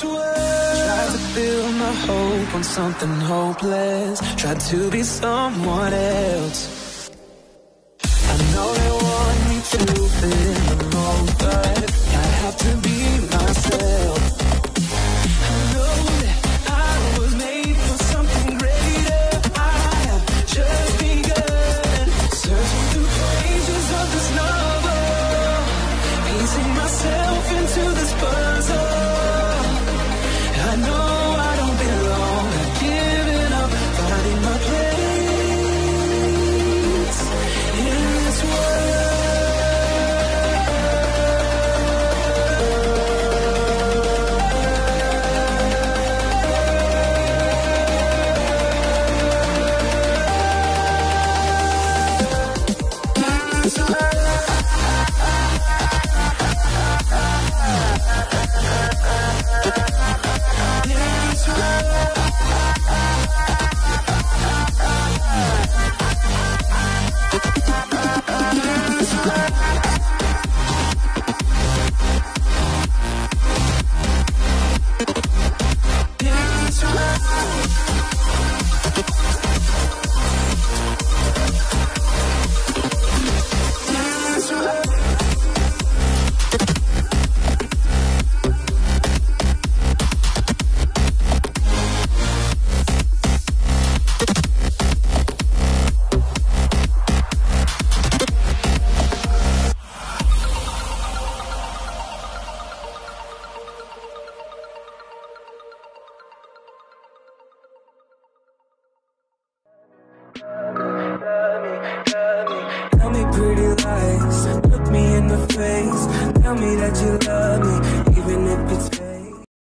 Tried to build my hope on something hopeless. Tried to be someone else. I know they want me to fit in the mold, but I have to be myself. I know that I was made for something greater. I have just begun searching through pages of this novel, myself into this puzzle. You love